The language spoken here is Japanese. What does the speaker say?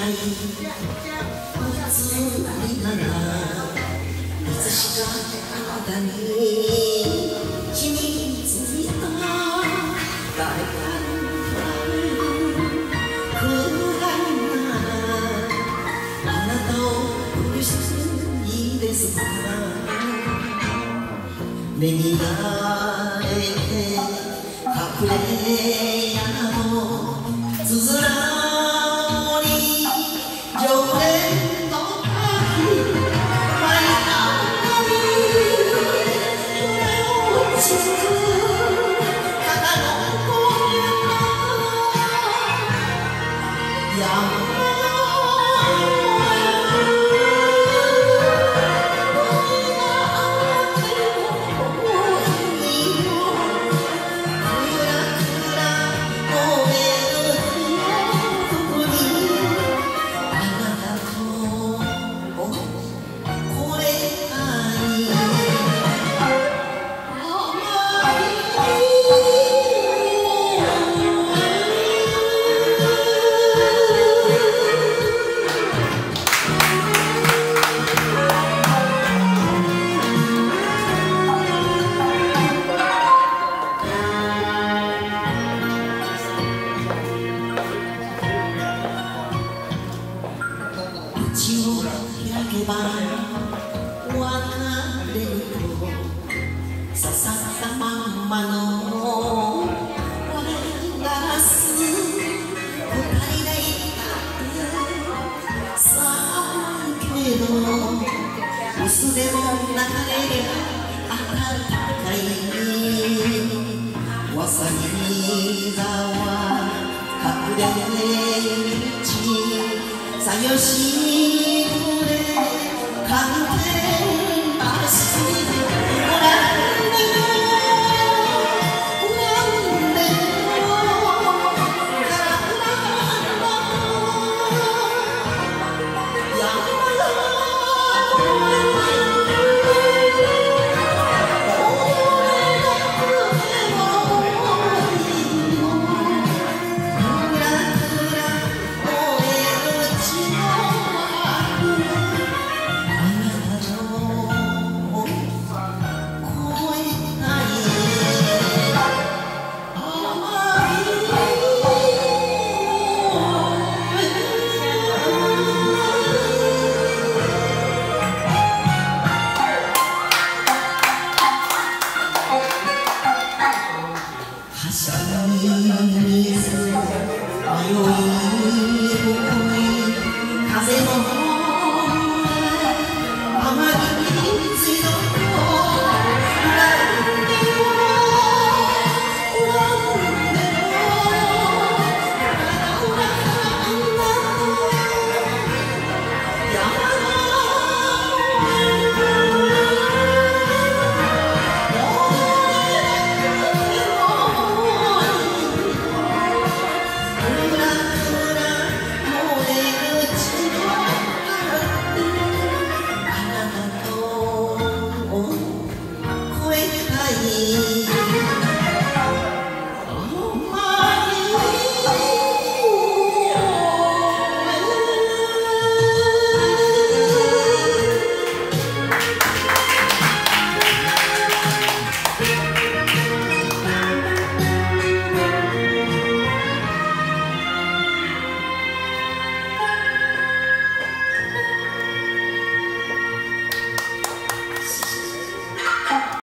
ない普通にならいつしかあなたに君についた誰かのくらいなあなたを許していいですか目にられて隠れ家口を開けば別れると刺さったまんまの割れガラス二人でいたってさあけど薄でも流れりゃ暖かい？わさび沢隠れ道さよしぐれ寒天ます